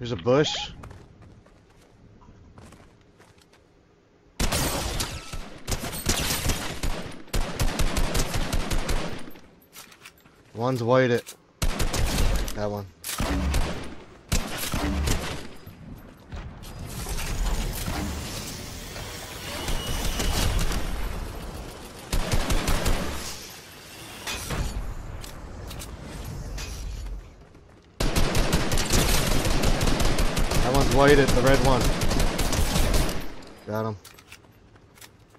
There's a bush. One's white it. That one. That one's the red one. Got him.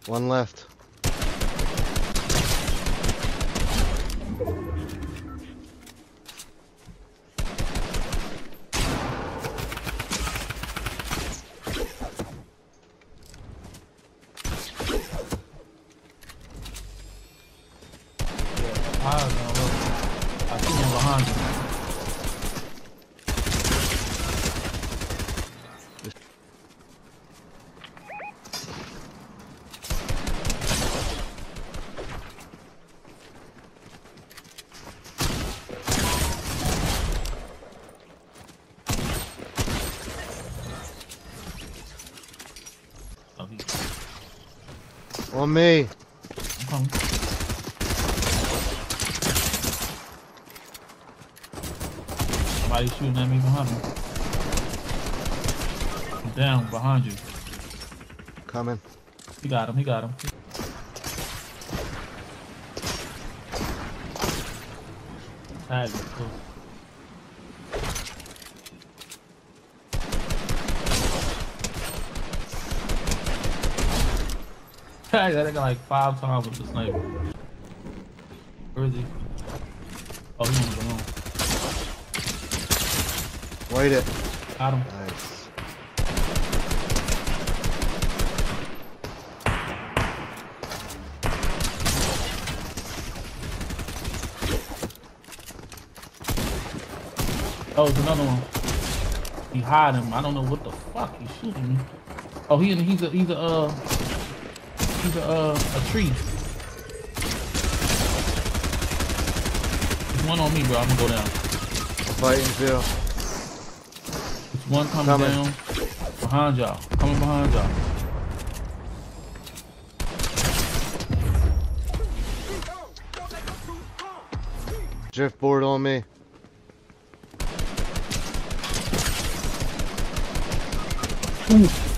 One left. I don't know. I see him behind you. Oh, he- On me. I'm coming. Somebody shooting at me behind me. I'm down behind you. Coming. He got him. He got him. Tag is Tag that nigga like five times with the sniper. Where is he? Oh, he's on the ground. White it. Got him. Nice. Oh, it's another one. He hiding. I don't know what the fuck he's shooting me. Oh, he he's a he's a uh he's a uh a tree. There's one on me, bro. I'm gonna go down. I'm fighting too. There's one coming, Coming. down behind y'all. Coming behind y'all. Driftboard on me. Where's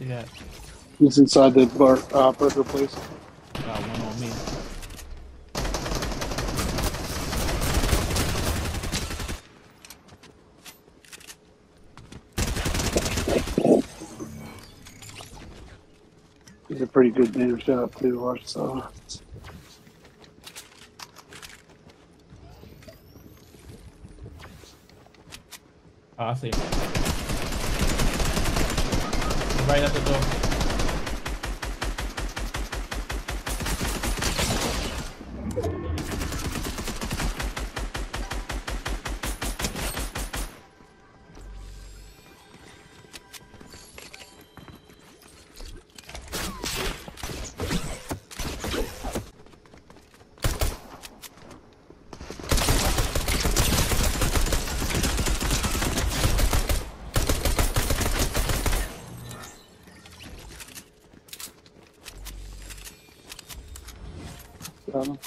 he at? He's inside the bar, uh, burger place. Got one on me. He's a pretty good damn shot too. Watch so. Oh, I see him. Right at the door. Got him.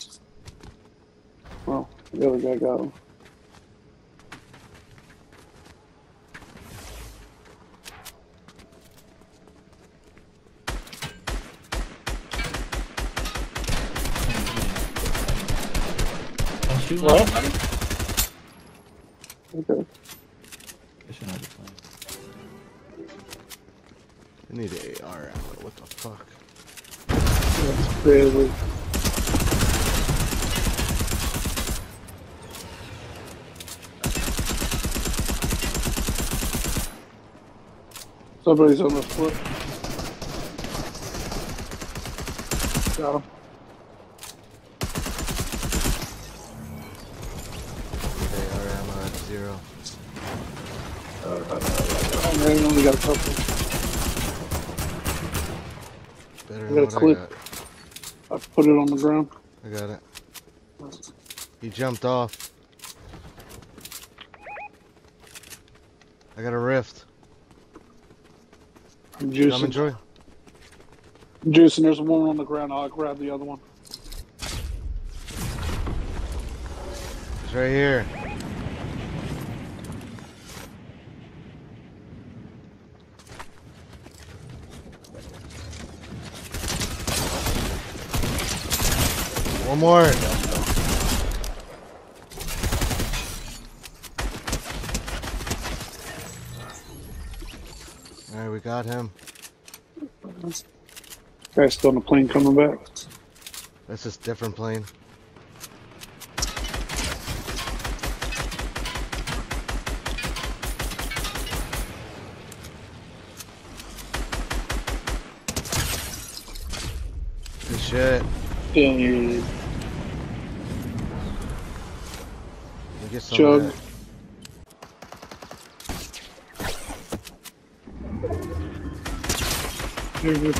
Well, the other guy got him. Shooting What? at somebody? Okay. They should not be playing. I need an AR ammo. What the fuck? That's crazy. Somebody's on the foot. Got him. AR ammo at zero. Oh man, we only got a couple. Better I than got a I clip. got. I put it on the ground. I got it. He jumped off. I got a rift. Juicing. I'm juicing. There's one on the ground. I'll grab the other one. It's right here. One more. Alright, we got him. Guy's still on the plane coming back. That's just different plane. Good shit. We get some Chug. Here, here.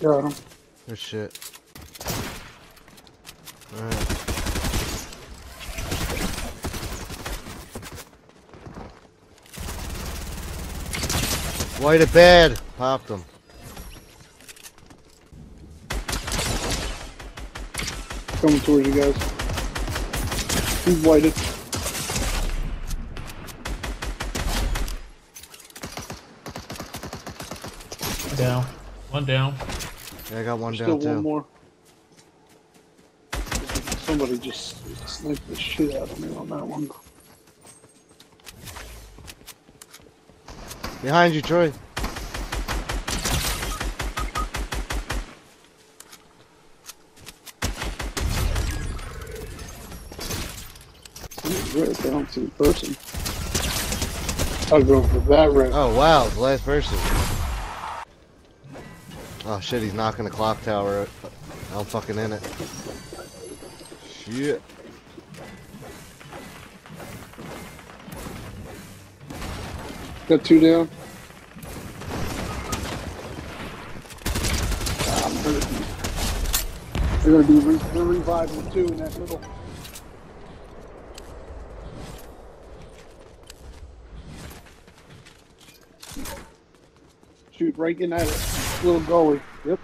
Got him. Good shit. Alright. White at bed. Popped him. Coming towards you guys. He's whited. Down. One down. Yeah, I got one Still down one too. more. Somebody just sniped the shit out of me on that one. Behind you, Troy. Red. I don't see the person. I'll go for that red. Oh wow, the last person. Oh shit, he's knocking the clock tower. I'm fucking in it. Shit. Got two down. I'm hurting. They're gonna be re- they're reviving two in that middle. In that little gully. Yep.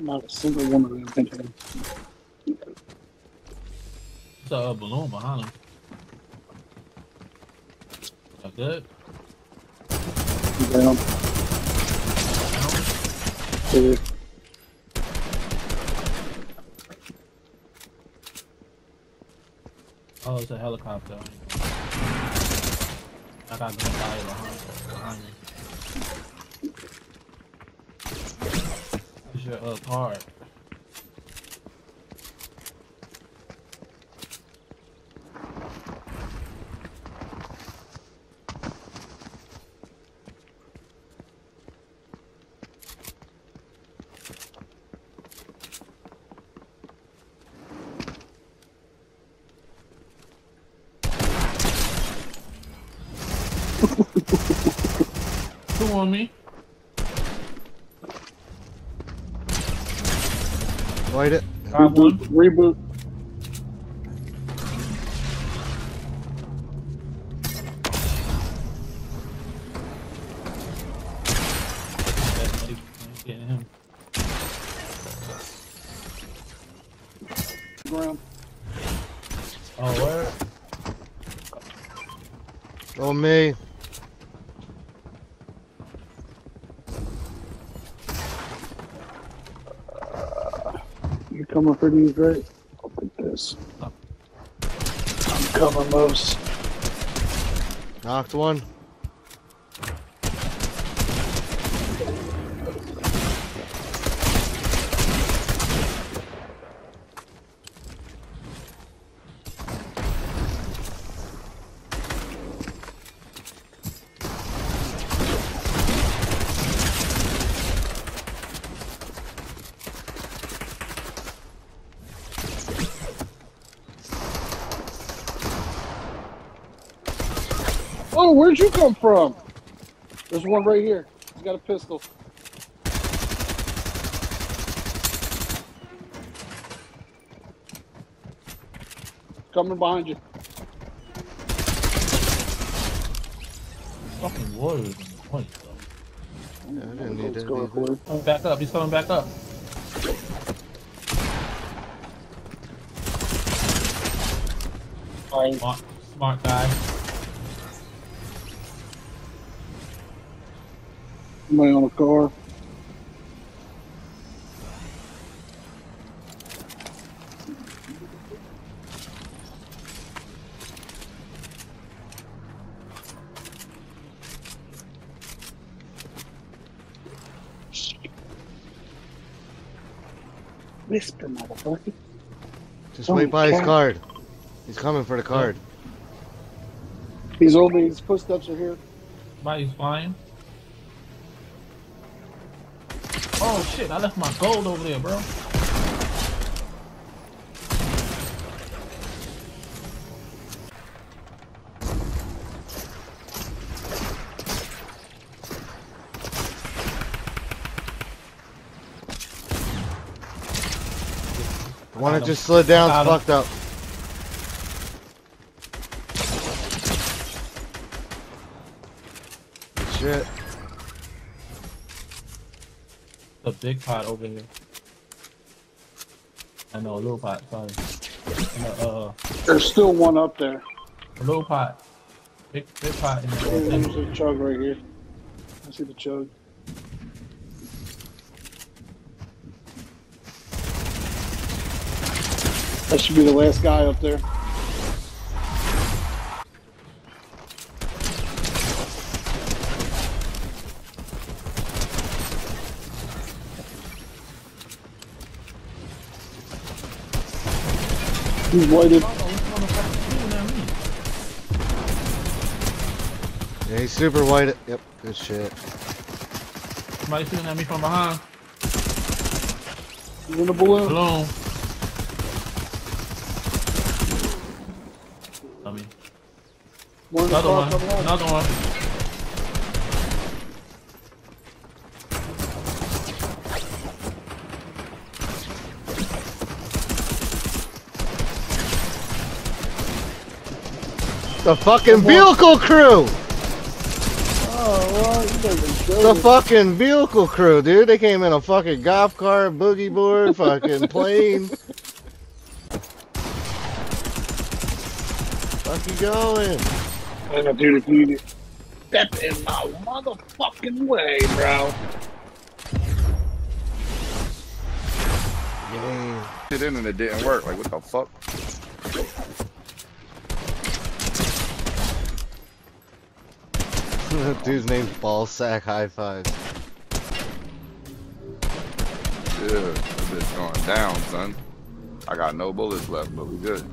Not a single one of them thinking. It's a balloon behind him. That good? Down. Yeah. Oh, it's a helicopter. I got gunfire behind, behind me. Where's your uh, card? Two on me. White it. Got one. Reboot. That- him. Ground. Oh, where? Oh me. You coming for these, right? I'll take this. I'm coming, Mos. Knocked one. Where'd you come from? There's one right here. He's got a pistol. Coming behind you. Fucking warriors in the point, though. Yeah, I didn't need Let's that go either. for it. Coming back up. He's coming back up. Fine. Smart, smart guy. Somebody on a car. Whisper, motherfucker. Just Oh, wait by his cat. card. He's coming for the card. He's only his footsteps are here. Somebody's flying. Oh shit, I left my gold over there, bro. One that just slid down fucked up. Shit. The big pot over here. I know, a little pot, sorry. A, uh, There's still one up there. a little pot. Big, big pot in There's a chug right here. I see the chug. That should be the last guy up there. He's whited. Which motherfucker's shooting at me? Yeah, he's super white. Yep, good shit. Somebody shooting at me from behind. He's in the balloon. Balloon. I mean, One in the another one. Another one. The fucking vehicle crew! Oh, well, you guys are The fucking vehicle crew, dude. They came in a fucking golf cart, boogie board, fucking plane. Fuck you going? I'm a dude if you step in my motherfucking way, bro. Yeah. It in and it didn't work. Like what the fuck? Dude's name's Ballsack High Five. Yeah, this bitch going down, son. I got no bullets left, but we good.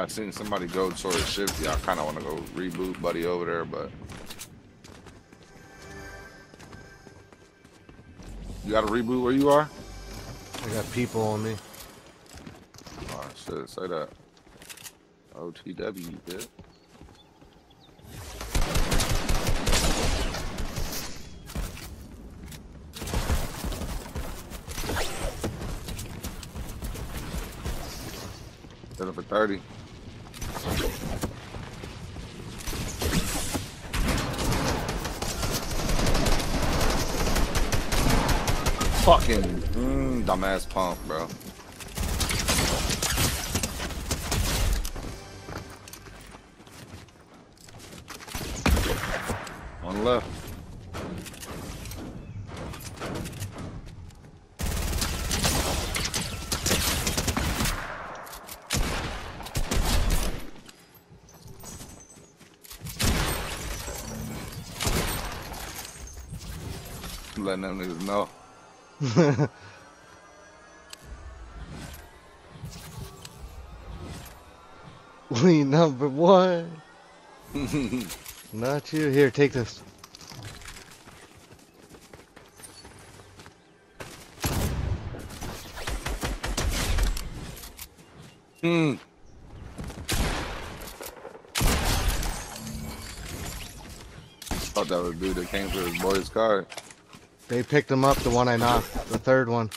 I seen somebody go towards Shifty. I kind of want to go reboot Buddy over there, but you got to reboot where you are. I got people on me. Oh shit, say that. OTW, bitch. Set up for 30. Fucking mm, dumbass pump, bro. One left. Letting them niggas know. we number one. Not you. Here, take this. Hmm. Thought that was dude that came to his boy's car. They picked him up, the one I knocked, the third one.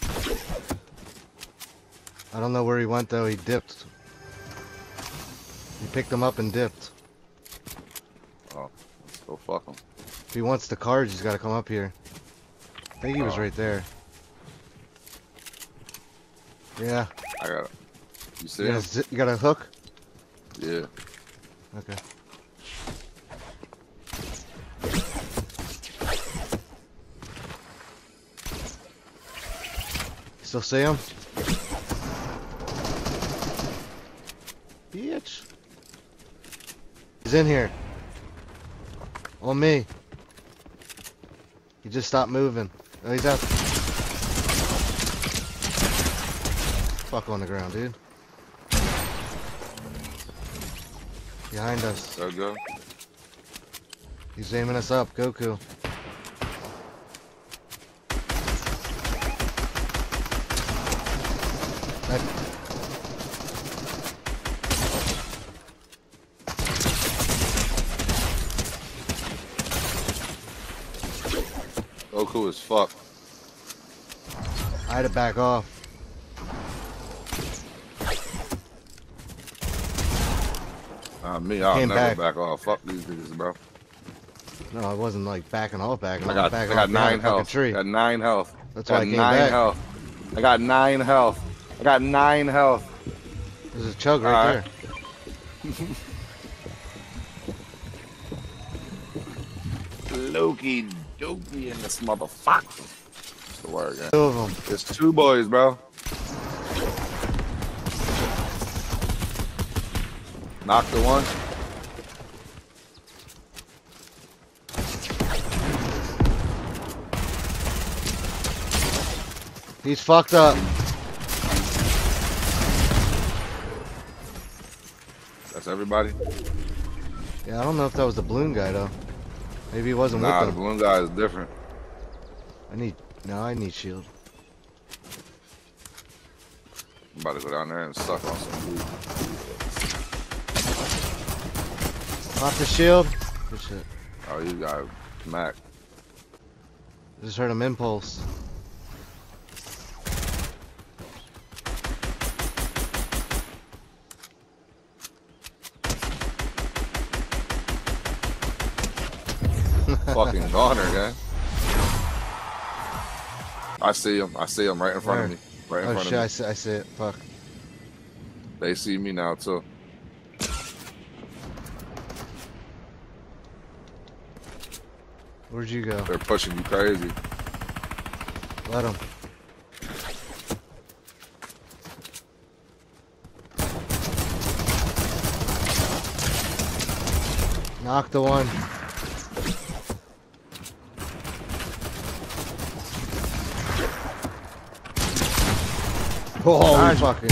I don't know where he went though, he dipped. He picked him up and dipped. Oh, let's go fuck him. If he wants the cards, he's gotta come up here. I think he was Oh. right there. Yeah. I got it. You see You got, a, you got a hook? Yeah. Okay. Still see him? Bitch. He's in here. On me. He just stopped moving. Oh, he's out. Fuck on the ground, dude. Behind us. We go. He's aiming us up, Goku. Goku is fuck. I had to back off. Uh, me, I'll Came never back. back. off. Fuck these niggas, bro. No, I wasn't like backing off, backing I off, got, I got off nine health. tree. Got nine health. That's why I came nine back. health. I got nine health. I got nine health. There's a chug right Alright. there. Loki dopey in this motherfucker. That's the word, yeah. Two of them. There's two boys, bro. Knock the one. He's fucked up. That's everybody. Yeah, I don't know if that was the balloon guy though. Maybe he wasn't Nah, the with them. balloon guy is different. I need no, I need shield. I'm about to go down there and suck on some dude. Pop the shield. Good shit. Oh, you got Mac. Just heard him impulse. Fucking goner, guy. I see him. I see him right in front Where? of me. Right in oh, front of me. Oh shit, I see, I see it. Fuck. They see me now too. Where'd you go? They're pushing you crazy. Let him. Knock the one. Oh, Nice. fucking.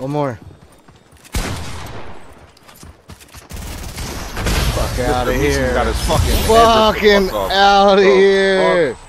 One more. Fuck out of here. Got his fucking head ripped the Fucking out of here. fuck.